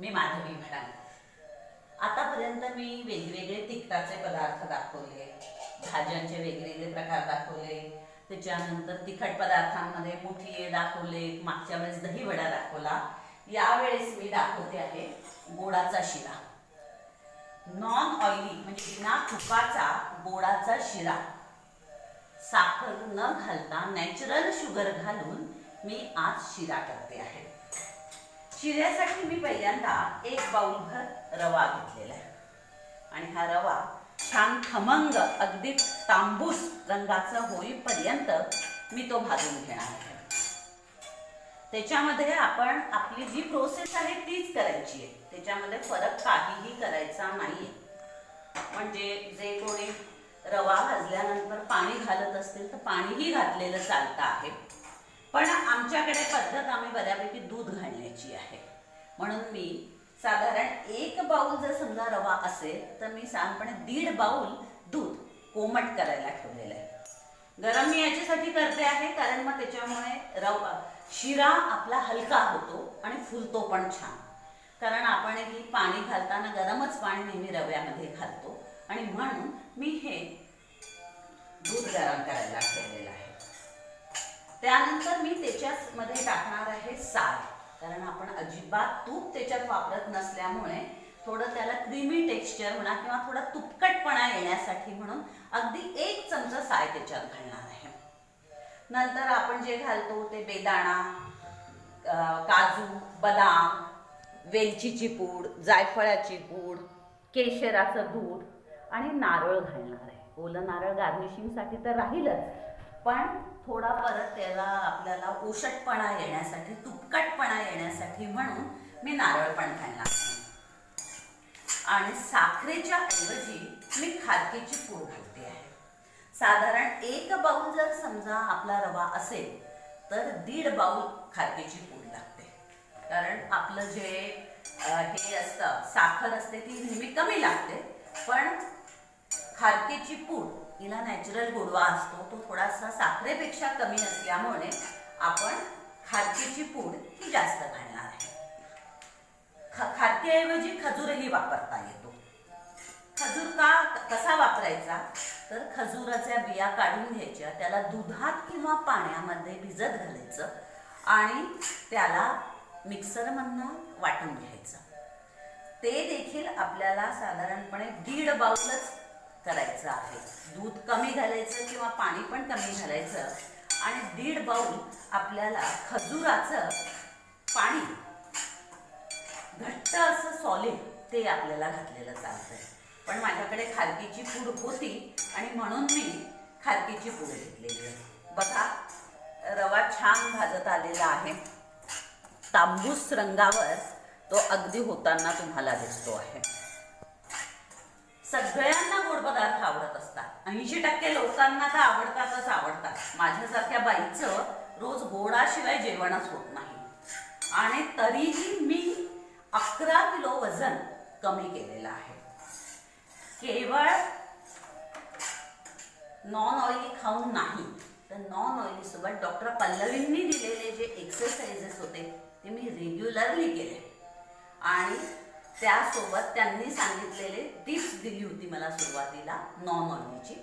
मी Madhavi madam आतापर्यंत मी वेगवेगळे तिखटाचे पदार्थ दाखवले भाज्यांचे वेगवेगळे प्रकार दाखवले त्याच्यानंतर तिखट पदार्थांमध्ये मुठीये दाखवले मागच्या वेळेस दहीवडा दाखवला यावेळेस मी दाखवते आहे गोडाचा शिरा. नॉन ऑइली म्हणजे बिना तुपाचा गोडाचा शिरा. साखर न घालता नॅचरल शुगर घालून मी आज शिरा करते आहे. शिऱ्यासाठी मी पहिल्यांदा एक बाउलभर रवा घेतलेला आहे. आणि हा रवा छान खमंग अगदी तांबूस रंगाचा होईपर्यंत मी तो भाजून घेणार आहे. त्याच्यामध्ये आपण आपली जी प्रोसेस आहे तीच करायची आहे. त्याच्यामध्ये फरक काहीही करायचा नाहीये. म्हणजे जे कोणी रवा भाजल्यानंतर पाणी घालत असतील तर पाणीही घातलेलं चालतं आहे. पण आमच्याकडे पद्धत आम्ही बऱ्यापैकी दूध घ्यायची आहे. म्हणून मी साधारण एक बाऊल जर समजा रवा असेल तर मी साधारणपणे दीड बाऊल दूध कोमट करायला ठेवलेलं आहे. गरम मी याच्यासाठी करते आहे कारण मग त्याच्यामुळे रवा शिरा आपला हलका होतो आणि फुलतो पण छान. कारण आपण ही पाणी घालताना गरमच पाणी नेहमी रव्यामध्ये घालतो. आणि म्हणून मी हे दूध गरम करायला ठेवलेलं आहे. त्यानंतर मी त्याच्यामध्ये टाकणार आहे सार कारण आपण अजिबात तूप त्याच्यात वापरत नसल्यामुळे थोडं त्याला क्रीमी टेक्स्चर म्हणा किंवा थोडा तुपकटपणा येण्यासाठी म्हणून अगदी एक चमचा साय त्याच्यात घालणार आहे. नंतर आपण जे घालतो ते बेदाणा काजू बदाम वेलचीची पूड जायफळाची पूड केशराचं दूध आणि नारळ घालणार आहे. ओलं नारळ गार्निशिंगसाठी तर राहीलच. पण थोडा परत त्याला आपल्याला ओषटपणा येण्यासाठी तुपकटपणा येण्यासाठी म्हणून मी नारळ पण खायला आणि साखरेच्या ऐवजी मी खारकीची पूड घालते आहे. साधारण एक बाऊल जर समजा आपला रवा असेल तर दीड बाऊल खारकीची पूड लागते. कारण आपलं जे हे असतं साखर असते ती नेहमी कमी लागते पण खारकेची पूड हिला नॅचरल गोडवा असतो तो थोडासा साखरेपेक्षा कमी असल्यामुळे आपण खारकीची पूड ही जास्त घालणार आहे. खारकीऐवजी खजूरही वापरता येतो. खजूर का कसा वापरायचा? तर खजुराच्या बिया काढून घ्यायच्या त्याला दुधात किंवा पाण्यामध्ये भिजत घालायचं आणि त्याला मिक्सरमधनं वाटून घ्यायचं. ते देखील आपल्याला साधारणपणे दीड बाऊलच करायचं आहे. दूध कमी घालायचं किंवा पाणी पण कमी घालायचं आणि दीड बाऊल आपल्याला खजुराचं पाणी. घट्ट असं सॉलिड ते आपल्याला घातलेलं चालतंय. पण माझ्याकडे खारकीची पूड होती आणि म्हणून मी खारकीची पूड घेतलेली आहे. बघा रवा छान भाजत आलेला आहे. तांबूस रंगावर तो अगदी होताना तुम्हाला दिसतो आहे. सगळ्यांना गोड पदार्थ आवडत असतात. ऐंशी टक्के लोकांना तर आवडतातच आवडतात. माझ्यासारख्या बाईचं रोज गोडाशिवाय जेवणच होत नाही. आणि तरीही मी अकरा किलो वजन कमी केलेलं आहे. केवळ नॉन ऑइली खाऊन नाही तर नॉन ऑइली सोबत डॉक्टर पल्लवींनी दिलेले जे एक्सरसाइजेस होते ते मी रेग्युलरली केले. आणि त्यासोबत त्यांनी सांगितलेले टिप्स दिली होती मला सुरुवातीला नॉन ऑर्मीची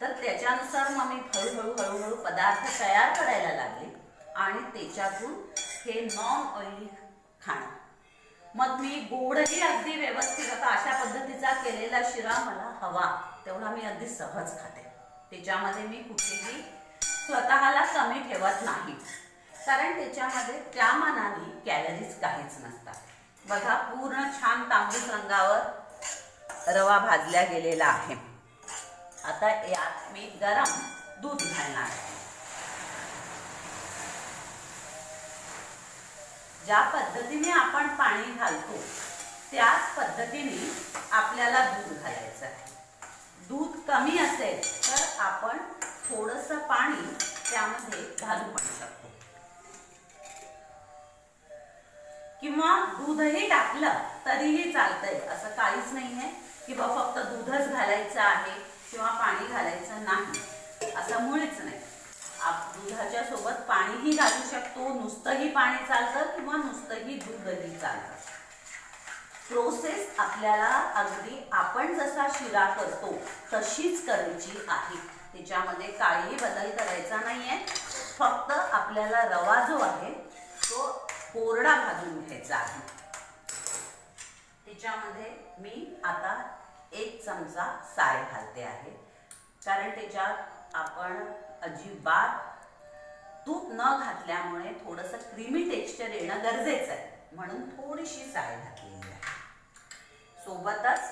तर त्याच्यानुसार मग मी हळूहळू हळूहळू पदार्थ तयार करायला लागले आणि त्याच्यातून हे नॉन ऑइली खाणं. मग मी गोडही अगदी व्यवस्थित आता अशा पद्धतीचा केलेला शिरा मला हवा तेवढा मी अगदी सहज खाते. त्याच्यामध्ये मी कुठेही स्वतःला कमी ठेवत नाही. कारण त्याच्यामध्ये त्या मानाने कॅलरीज काहीच नसतात. बघा पूर्ण छान तांबूस रंगावर रवा भाजल्या गेलेला आहे. आता यात मी गरम दूध घालणार ज्या पद्धतीने आपण पाणी घालतो त्याच पद्धतीने आपल्याला दूध घालायचं आहे. दूध कमी असेल तर आपण थोडस पाणी त्यामध्ये घालू पाहिजे किंवा दूधही टाकलं तरीही चालतंय. असं काहीच नाहीये की बा फक्त दूधच घालायचं आहे किंवा पाणी घालायचं नाही. असं मुळीच नाही. दुधाच्या सोबत पाणीही घालू शकतो नुसतंही पाणी चालतं किंवा नुसतंही दूधही चालतं. प्रोसेस आपल्याला अगदी आपण जसा शिरा करतो तशीच करायची आहे. त्याच्यामध्ये काहीही बदल करायचा नाहीये. फक्त आपल्याला रवा जो आहे तो कोरडा भाजून घ्यायचा आहे. त्याच्यामध्ये मी आता एक चमचा साय घालते आहे. कारण त्याच्यात आपण अजिबात तूप न घातल्यामुळे थोडंसं क्रीमी टेक्स्चर येणं गरजेचं आहे. म्हणून थोडीशी साय घातलेली आहे. सोबतच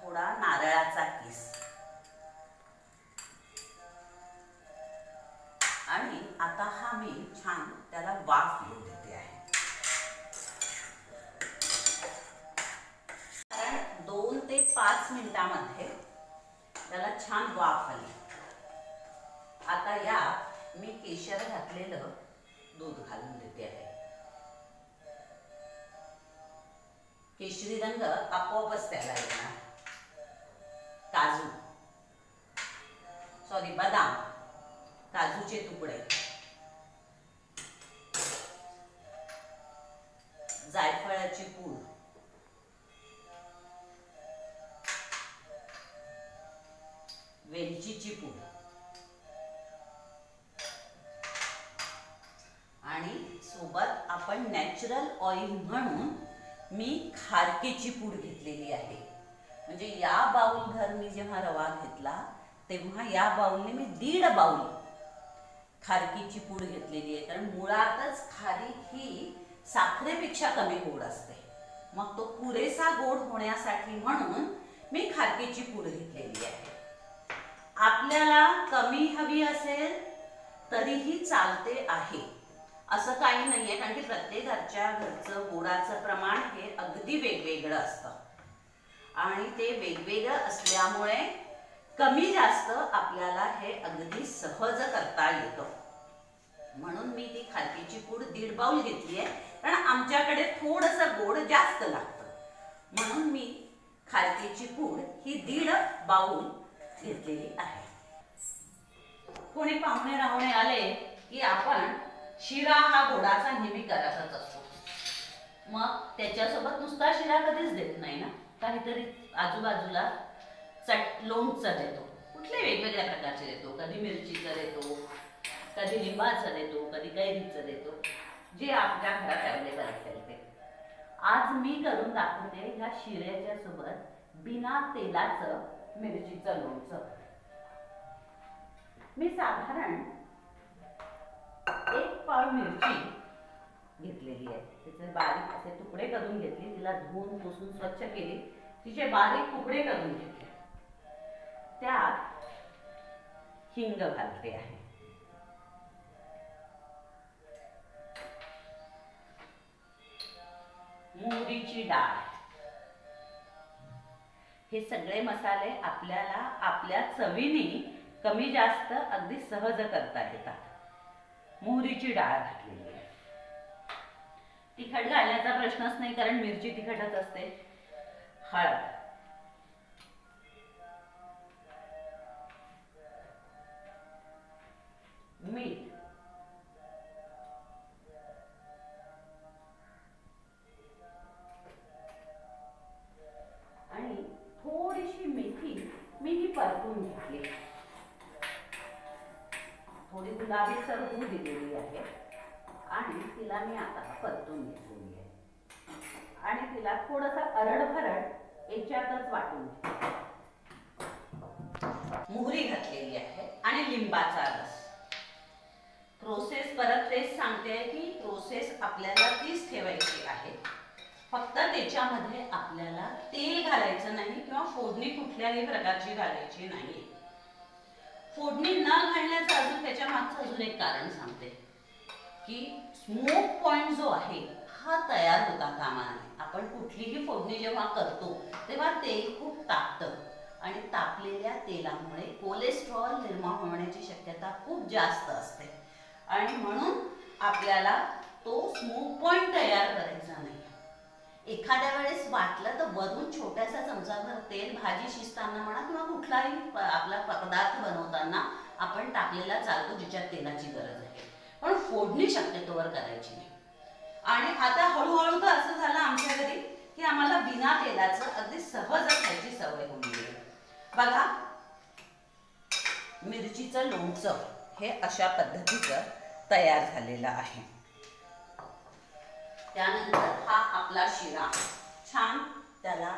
थोडा नारळाचा किस. आणि आता हा मी छान त्याला वाफ येऊ देते आहे कारण दोन ते पाच मिनिटामध्ये त्याला छान वाफ आली. आता या मी केशर घातलेलं दूध घालून देते आहे. केशरी रंग आपोआपच त्याला येणार. काजू. सॉरी बदाम. काजूचे तुकडे. ऑइल म्हणून मी खारकेची पूड घेतलेली आहे. म्हणजे या बाउलभर मी जेव्हा रवा घेतला तेव्हा या बाउलने मी दीड बाऊल खारकीची पूड घेतलेली आहे. कारण मुळातच खारीक ही साखरेपेक्षा कमी गोड असते. मग तो पुरेसा गोड होण्यासाठी म्हणून मी खारकीची पूड घेतलेली आहे. आपल्याला कमी हवी असेल तरीही चालते आहे. असं काही नाहीये कारण की प्रत्येक घरच्या घरचं गोडाचं प्रमाण हे अगदी वेगवेगळं असतं. आणि ते वेगवेगळं असल्यामुळे कमी जास्त आपल्याला हे अगदी सहज करता येतं. म्हणून मी ती खालकीची पूड दीड बाऊल घेतली आहे कारण आमच्याकडे थोडंसं गोड जास्त लागतं. म्हणून मी खालकीची पूड ही दीड बाऊल घेतलेली आहे. कोणी पाहुणे राहुणे आले की आपण शिरा हा गोडाचा नेहमी करतच असतो. मग त्याच्यासोबत नुसता शिरा कधीच देत नाही ना? काहीतरी आजूबाजूला चट लोणचा देतो. कुठले वेगवेगळ्या प्रकारचे देतो? कधी मिरचीचा देतो कधी लिंबाचा देतो कधी कैरीचं देतो. जे आपल्या घरात अवेलेबल असेल ते आज मी करून दाखवते ह्या शिऱ्याच्या सोबत बिना तेलाचं मिरचीचं लोणचं. मी साधारण एक पाव मिरची घेतलेली आहे. तिचे बारीक असे तुकडे करून घेतले. तिला धुवून पुसून स्वच्छ केली. तिचे बारीक तुकडे करून घेतले. त्यात हिंग घालते आहे. मोहरीची डाळ. हे सगळे मसाले आपल्याला आपल्या चवीने कमी जास्त अगदी सहज करता येतात. मोहरीची डाळ घातलेली आहे. तिखट घालण्याचा प्रश्नच नाही कारण मिरची तिखटच असते. हळद. मीठ. भरड वाटून मोहरी घातलेली आहे आणि लिंबाचा रस. प्रोसेस परत तेच सांगते की प्रोसेस आपल्याला तीच ठेवायची आहे. फक्त त्याच्यामध्ये आपल्याला तेल घालायचं नाही किंवा फोडणी कुठल्याही प्रकारची घालायची नाही फोडणी न घालण्याचं अजून त्याच्या मागचं अजून एक कारण सांगते की स्मोक पॉइंट जो आहे हा तयार होता कामाने. आपण कुठलीही फोडणी जेव्हा करतो तेव्हा तेल खूप तापतं आणि तापलेल्या तेलामुळे कोलेस्ट्रॉल निर्माण होण्याची शक्यता खूप जास्त असते. आणि म्हणून आपल्याला तो स्मोक पॉइंट तयार करायचा नाही एखाद्या वेळेस वाटलं तर वरून छोट्यासा चमचाभर तेल भाजी शिजताना म्हणा किंवा कुठलाही आपला पदार्थ बनवताना आपण टाकलेला चालतो ज्याच्यात तेलाची गरज आहे. पण फोडणी शक्यतोवर करायची नाही. आणि आता हळूहळू तर असं झालं आमच्या घरी की आम्हाला बिना तेलाचं अगदी सहज खायची सवय होऊन गेली बघा मिरचीचं लोणचं हे अशा पद्धतीचं तयार झालेलं आहे. त्यानंतर हा आपला शिरा. छान त्याला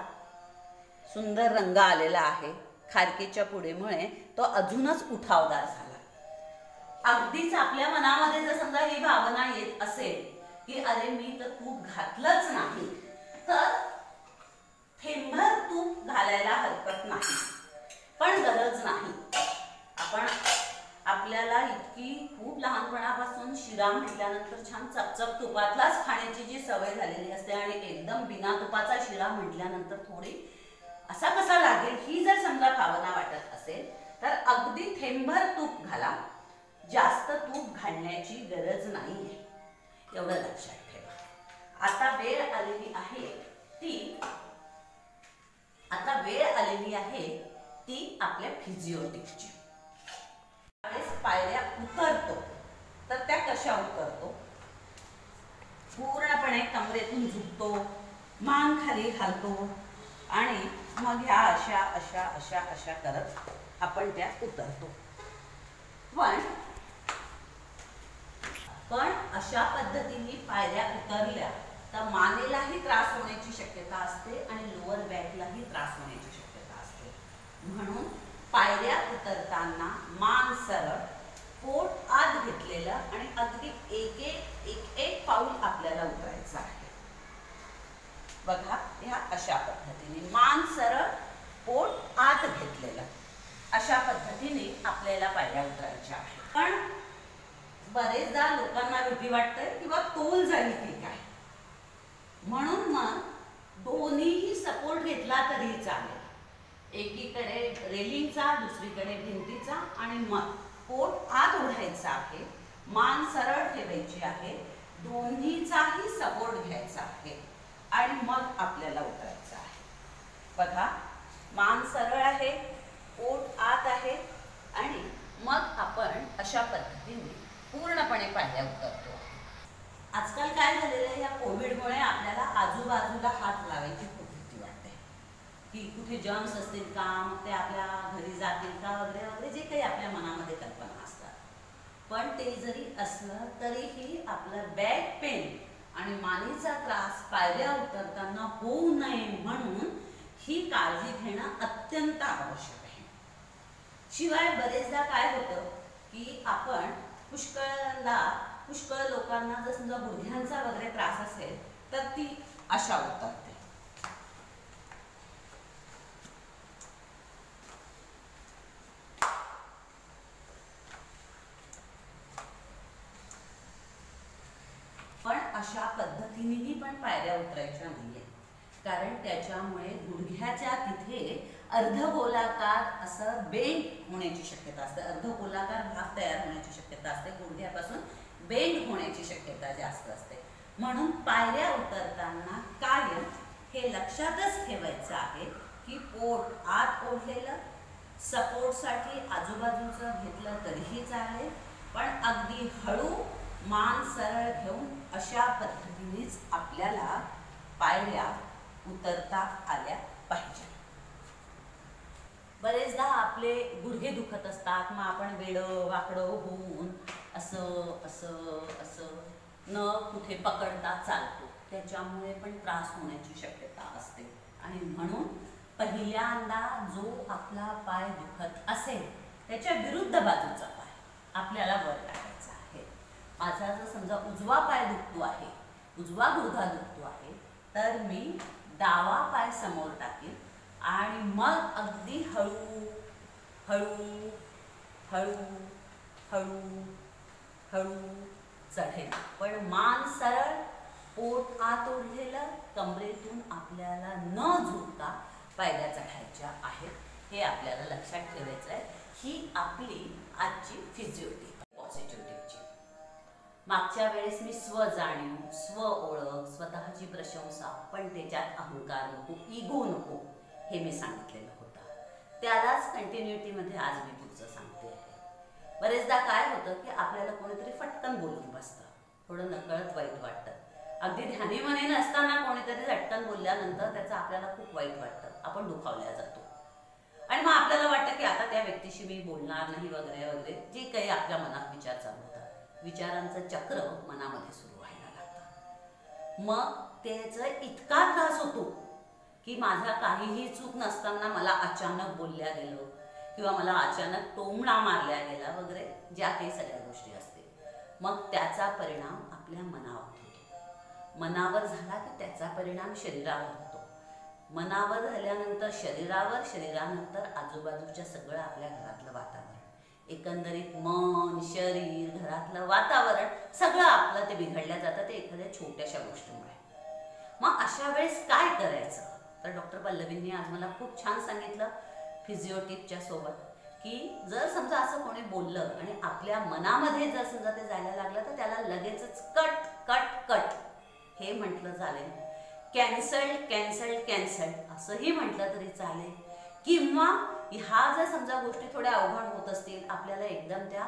सुंदर रंग आलेला आहे. खारकीच्या पुडेमुळे तो अजूनच उठावदार झाला. अगदीच आपल्या मनामध्ये जर समजा ही भावना येत असेल की अरे मी तर तूप घातलंच नाही. तर थेंभर तूप घालायला हरकत नाही. पण गरज नाही. आपण आपल्याला इतकी खूप लहानपणापासून शिरा म्हटल्यानंतर छान चपचप तुपातलाच खाण्याची जी सवय झालेली असते आणि एकदम बिना तुपाचा शिरा म्हटल्यानंतर थोडी असा कसा लागेल ही जर समजा भावना वाटत असेल तर अगदी थेंबर तूप घाला. जास्त तूप घालण्याची गरज नाही एवढं लक्षात ठेवा. आता वेळ आलेली आहे ती आता वेळ आलेली आहे ती आपल्या फिजिओटिकची पायऱ्या उतरतो तर त्या कशा उतरतो? पूर्णपणे कमरेतून झुकतो मान खाली घालतो आणि मग ह्या अशा अशा अशा अशा करत आपण त्या उतरतो. पण पण अशा पद्धतीने पायऱ्या उतरल्या तर मानेलाही त्रास होण्याची शक्यता असते आणि लोअर बॅकलाही त्रास होण्याची शक्यता असते. म्हणून पायऱ्या उतरताना मान सरळ पोट आत घेतलेलं आणि अगदी एक एक एक एक पाऊल आपल्याला उतरायचं आहे. बघा ह्या अशा पद्धतीने मान सरळ पोट आत घेतलेलं. अशा पद्धतीने आपल्याला पायऱ्या उतरायच्या आहेत. पण बरेचदा लोकांना भीती वाटते किंवा तोल जाईल की काय? म्हणून मग दोन्हीही सपोर्ट घेतला तरी चालेल. एकीकडे रेलिंगचा दुसरीकडे भिंतीचा आणि मग पोट आत ओढायचा आहे मान सरळ ठेवायची आहे दोन्हीचाही सपोर्ट घ्यायचा आहे आणि मग आपल्याला उतरायचं आहे. बघा मान सरळ आहे पोट आत आहे आणि मग आपण अशा पद्धतीने पूर्णपणे पायऱ्या उतरतो आजकाल काय झालेलं आहे या कोविडमुळे आपल्याला आजूबाजूला हात लावायची खूप भीती वाटते. की कुठे जम्स असतील का मग ते आपल्या घरी जातील का वगैरे वगैरे जे काही आपल्या मनामध्ये कल्पना असतात. पण ते जरी असलं तरीही आपलं बॅक पेन आणि मानेचा त्रास पायऱ्या उतरताना होऊ नये म्हणून ही काळजी घेणं अत्यंत आवश्यक आहे. शिवाय बरेचदा काय होतं की आपण पुष्कळदा पुष्कळ लोकांना जर समजा गुडघ्यांचा वगैरे त्रास असेल तर ती अशा उतरते. पण अशा पद्धतीनेही पण पायऱ्या उतरायच्या नाहीये कारण त्याच्यामुळे गुडघ्याच्या तिथे अर्धगोलाकार असं बेंड होण्याची शक्यता असते. अर्धगोलाकार भाग तयार होण्याची शक्यता असते. गुडघ्यापासून बेंड होण्याची शक्यता जास्त असते. म्हणून पायऱ्या उतरताना कायम हे लक्षातच ठेवायचं आहे की पोट आत ओढलेलं सपोर्टसाठी आजूबाजूचं घेतलं तरीही चालेल पण अगदी हळू मान सरळ घेऊन अशा पद्धतीनेच आपल्याला पायऱ्या उतरता आल्या पाहिजे. बरेचदा आपले गुडघे दुखत असतात मग आपण वेडं वाकडं होऊन असं असं असं न कुठे पकडता चालतो. त्याच्यामुळे पण त्रास होण्याची शक्यता असते. आणि म्हणून पहिल्यांदा जो आपला पाय दुखत असेल त्याच्या विरुद्ध बाजूचा पाय आपल्याला वर टाकायचा आहे. माझा जर समजा उजवा पाय दुखतो आहे उजवा गुडघा दुखतो आहे तर मी डावा पाय समोर टाकेन आणि मग अगदी हळू हळू हळू हळू हळू चढेल पण मान सरळ पोट आत ओढलेलं कमरेतून आपल्याला न झुकता पायऱ्या चढायच्या आहेत. हे आपल्याला लक्षात ठेवायचं आहे ही आपली आजची फिजिओटी मागच्या वेळेस मी स्व जाणीव स्व ओळख स्वतःची प्रशंसा पण त्याच्यात अहंकार नको इगो नको हे मी सांगितलेलं होतं. त्यालाच कंटिन्युटीमध्ये आज मी पुढचं सांगते. आहे बरेचदा काय होतं की आपल्याला कोणीतरी फटकन बोलून बसतं. थोडं नकळत वाईट वाटतं. अगदी ध्यानी मने नसताना कोणीतरी झटकन बोलल्यानंतर त्याचं आपल्याला खूप वाईट वाटतं. आपण दुखावल्या जातो. आणि मग आपल्याला वाटतं की आता त्या व्यक्तीशी मी बोलणार नाही वगैरे वगैरे जे काही आपल्या मनात विचार चालू विचारांचं चक्र मनामध्ये सुरू व्हायला लागतं. मग त्याचं इतका त्रास होतो की माझा काहीही चूक नसताना मला अचानक बोलल्या गेलं किंवा मला अचानक टोमणा मारल्या गेला वगैरे ज्या काही सगळ्या गोष्टी असते मग त्याचा परिणाम आपल्या मनावर होतो. मनावर झाला की त्याचा परिणाम शरीरावर होतो. मनावर झाल्यानंतर शरीरावर शरीरानंतर आजूबाजूच्या सगळं आपल्या घरातलं वातावरण. एकंदरीत मन शरीर घरातलं वातावरण सगळं आपलं ते बिघडल्या जातं ते एखाद्या छोट्याशा गोष्टीमुळे. मग अशा वेळेस काय करायचं? तर डॉक्टर पल्लवींनी आज मला खूप छान सांगितलं फिजिओटिपच्या सोबत की जर समजा असं कोणी बोललं आणि आपल्या मनामध्ये जर समजा ते जायला लागलं तर त्याला लगेचच कट कट कट हे म्हटलं चालेल. कॅन्सल कॅन्सल कॅन्सल असंही म्हटलं तरी चालेल. किंवा ह्या जर समजा गोष्टी थोड्या अवघड होत असतील आपल्याला एकदम त्या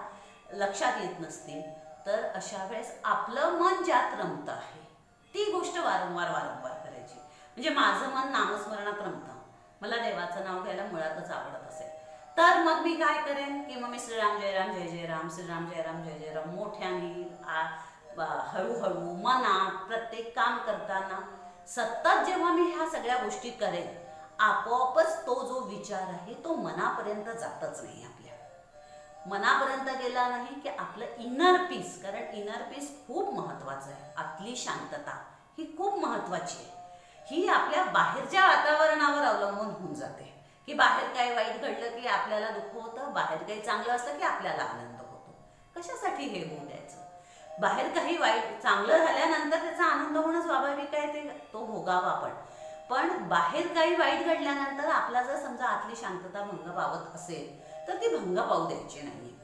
लक्षात येत नसतील तर अशा वेळेस आपलं मन ज्यात रमतं आहे ती गोष्ट वारंवार वारंवार करायची. म्हणजे माझं मन नामस्मरणात रमतं. मला देवाचं नाव घ्यायला मुळातच आवडत असेल. तर मग मी काय करेन? की मग मी श्रीराम जय राम जय जय राम श्रीराम जय राम जय जय राम मोठ्याने हळूहळू मनात प्रत्येक काम करताना सतत जेव्हा मी ह्या सगळ्या गोष्टी करेन आपोआपच तो जो विचार आहे तो मनापर्यंत जातच नाही आपल्या. मनापर्यंत गेला नाही की आपलं इनर पीस कारण इनर पीस खूप महत्वाचं आहे. आतली शांतता ही खूप महत्वाची आहे. ही आपल्या बाहेरच्या वातावरणावर अवलंबून होऊन जाते. की बाहेर काही वाईट घडलं की आपल्याला दुःख होतं बाहेर काही चांगलं असतं की आपल्याला आनंद होतो. कशासाठी हे होऊ द्यायचं? बाहेर काही वाईट चांगलं झाल्यानंतर त्याचा आनंद होणं स्वाभाविक आहे ते तो भोगावा आपण पण बाहेर काही वाईट घडल्यानंतर आपला जर समजा आतली शांतता भंग पावत असेल तर ती भंग पावू द्यायची नाही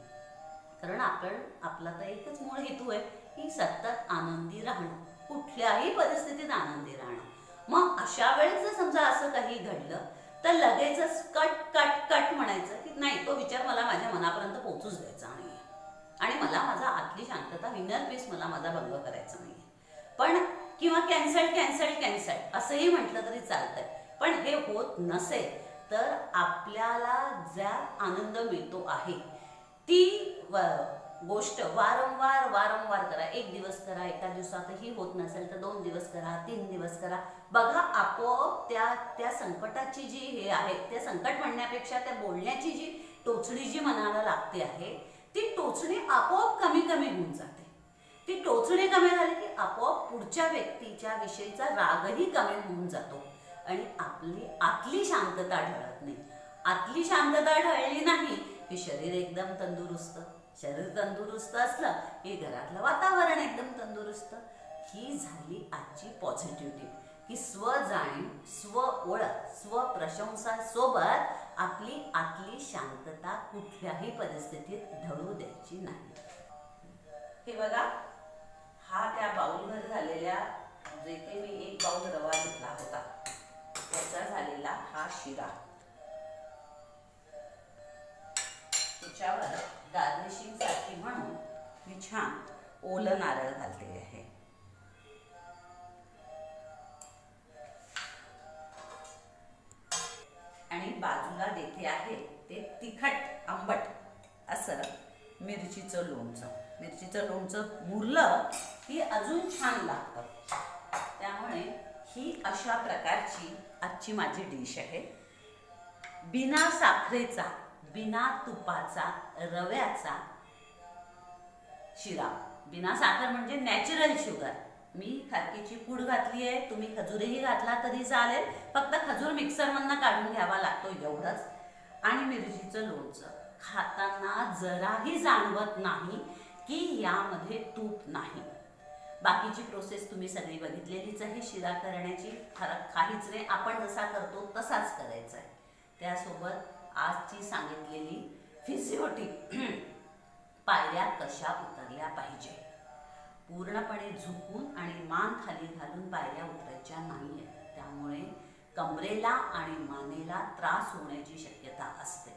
कारण आपण आपला तर एकच मूळ हेतू आहे की सतत आनंदी राहणं. कुठल्याही परिस्थितीत आनंदी राहणं. मग अशा वेळेस जर समजा असं काही घडलं तर लगेचच कट कट कट म्हणायचं की नाही तो विचार मला माझ्या मनापर्यंत पोहोचूच द्यायचा नाही आणि मला माझा आतली शांतता विनर पीस मला माझा भंग करायचा नाही पण किंवा कॅन्सल कॅन्सल कॅन्सल असंही म्हटलं तरी चालतंय. पण हे होत नसेल तर आपल्याला ज्या आनंद मिळतो आहे ती गोष्ट वारंवार वारंवार करा. एक दिवस करा एका दिवसातही होत नसेल तर दोन दिवस करा तीन दिवस करा. बघा आपोआप त्या त्या संकटाची जी हे आहे त्या संकट म्हणण्यापेक्षा त्या बोलण्याची जी टोचणी जी मनाला लागते आहे ती टोचणी आपोआप कमी कमी होऊन जाते. ती टोचणी कमी झाली की आपोआप पुढच्या व्यक्तीच्या विषयीचा रागही कमी होऊन जातो. आणि आपली आतली शांतता ढळत नाही. आतली शांतता ढळली नाही की शरीर एकदम तंदुरुस्त. शरीर तंदुरुस्त असलं की घरातलं वातावरण एकदम तंदुरुस्त. ही झाली आजची पॉझिटिव्हिटी की स्व जाणीव स्व ओळख स्व प्रशंसा सोबत आपली आतली शांतता कुठल्याही परिस्थितीत ढळू द्यायची नाही. हे बघा हा त्या बाऊलमध्ये झालेल्या म्हणजे जेथे मी एक बाऊल रवा घेतला होता. त्याचा झालेला हा शिरा. त्याच्यावर गार्निशिंगसाठी म्हणून मी छान ओलं नारळ घालते आहे. आणि बाजूला देते आहे ते तिखट आंबट असं मिरचीचं लोणचं. मिरचीचं लोणचं मुरलं की अजून छान लागतं. त्यामुळे ही अशा प्रकारची आजची माझी डिश आहे. बिना साखरेचा बिना तुपाचा रव्याचा शिरा. बिना साखर म्हणजे नॅचरल शुगर मी खारकीची पूड घातली आहे तुम्ही खजूरही घातला तरी चालेल. फक्त खजूर मिक्सरमधनं काढून घ्यावा लागतो एवढंच. आणि मिरचीचं लोणचं. खाताना जराही जाणवत नाही की यामध्ये तूप नाही. बाकीची प्रोसेस तुम्ही सगळी बघितलेलीच आहे. शिरा करण्याची फरक काहीच नाही. आपण जसा करतो तसाच करायचा आहे. त्यासोबत आजची सांगितलेली फिजिओटिक पायऱ्या कशा उतरल्या पाहिजे? पूर्णपणे झुकून आणि मान खाली घालून पायऱ्या उतरायच्या नाही त्यामुळे कमरेला आणि मानेला त्रास होण्याची शक्यता असते.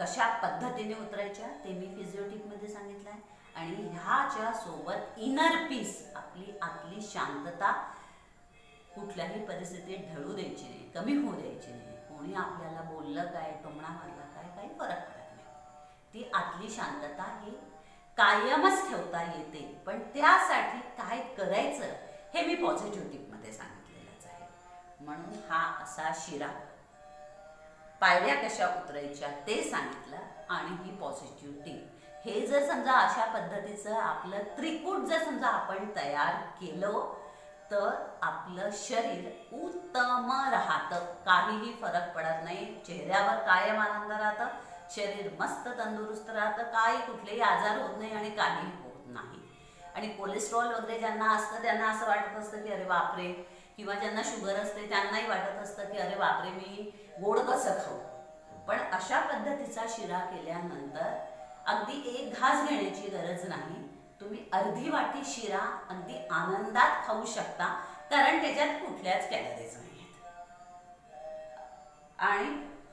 कशा पद्धतीने उतरायच्या ते मी फिजिओटिकमध्ये सांगितलं आहे आणि ह्याच्या सोबत इनर पीस आपली आतली शांतता कुठल्याही परिस्थितीत ढळू द्यायची नाही कमी होऊ द्यायची नाही. कोणी आपल्याला बोललं काय टोमणा मारला काय काही फरक पडत नाही. ती आतली शांतता ही कायमच ठेवता येते. पण त्यासाठी काय करायचं हे मी पॉझिटिव्ह टिपमध्ये सांगितलेलंच आहे. म्हणून हा असा शिरा पायऱ्या कशा उतरायच्या ते सांगितलं आणि ही पॉझिटिव्ह टीप हे जर समजा अशा पद्धतीचं आपलं त्रिकूट जर समजा आपण तयार केलं तर आपलं शरीर उत्तम राहतं. काहीही फरक पडत नाही. चेहऱ्यावर कायम आनंद राहतं. शरीर मस्त तंदुरुस्त राहतं. काही कुठलेही आजार होत नाही आणि काही होत नाही. आणि कोलेस्ट्रॉल वगैरे ज्यांना असतं त्यांना असं वाटत असतं की अरे बापरे किंवा ज्यांना शुगर असते त्यांनाही वाटत असतं की अरे बापरे मी गोड कसं खाऊ? पण अशा पद्धतीचा शिरा केल्यानंतर अगदी एक घास घेण्याची गरज नाही. तुम्ही अर्धी वाटी शिरा अगदी आनंदात खाऊ शकता कारण त्याच्यात कुठल्याच कॅलरीज नाही आणि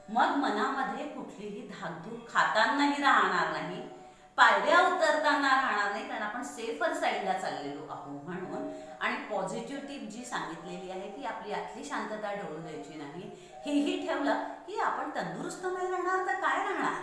मग मनामध्ये कुठलीही धाकधूक खातानाही राहणार नाही पायऱ्या उतरताना राहणार नाही कारण आपण सेफर साईडला चाललेलो आहोत म्हणून. आणि पॉझिटिव्ह टीप जी सांगितलेली आहे की आपली आतली शांतता ढळू द्यायची नाही. हेही ठेवलं की आपण तंदुरुस्त नाही राहणार तर काय राहणार?